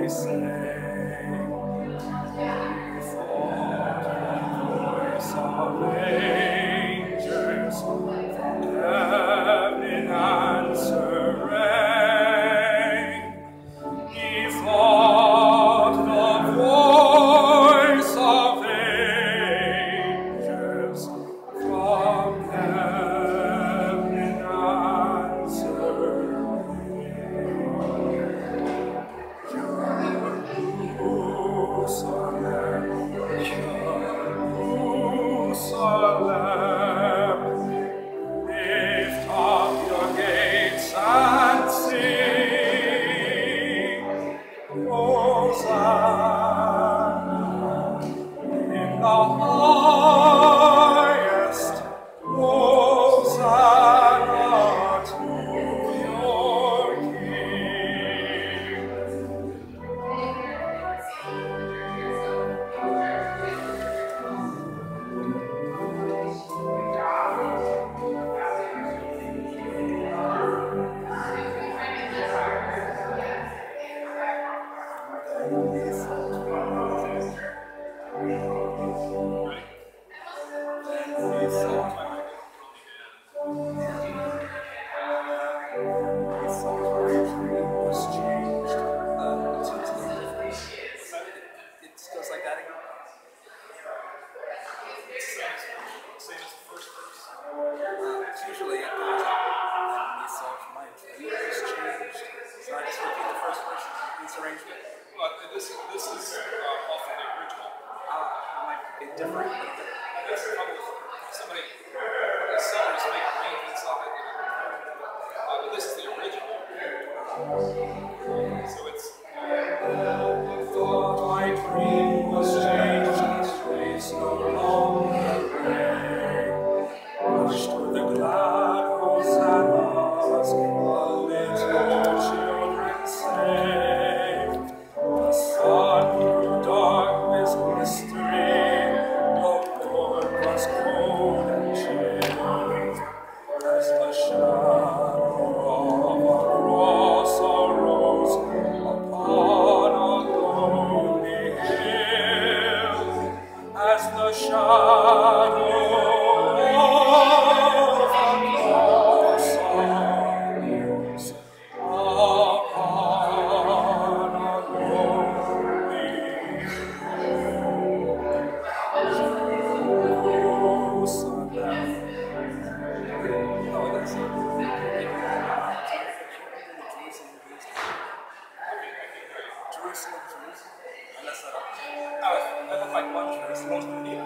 they say. this arrangement? Well, this, this is uh, often the original. Ah, it might be different. That's the with somebody, the sellers make arrangements of it. Uh, but this is the original. So Unless uh, I don't. Alright, level 5 1 carries long to the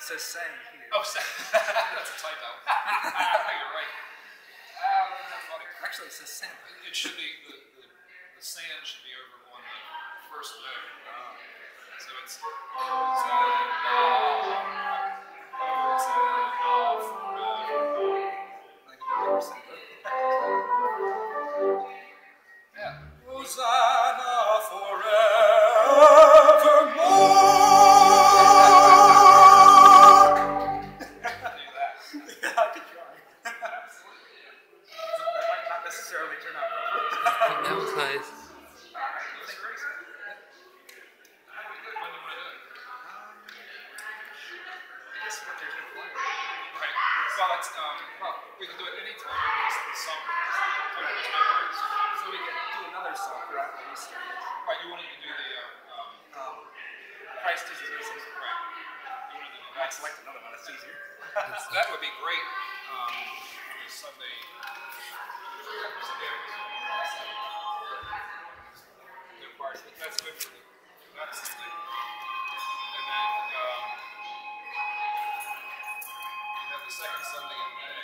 It says sand here. Oh, say. That's a typo. You're right. Um, Actually, it says sand. It, it should be, the, the, the, sand should be over on the first note. Um, so it's, so, uh, Well, um, well, we can do it anytime. The summer. Totally there's no worries. So we can do another song right after started. Right, you wanted to do the, uh, um, Um, Christ is risen. right. You wanted to do I might select another one. That's easier. That would be great. Um, the Sunday. Parts, that's good for the, that's the second Sunday in May,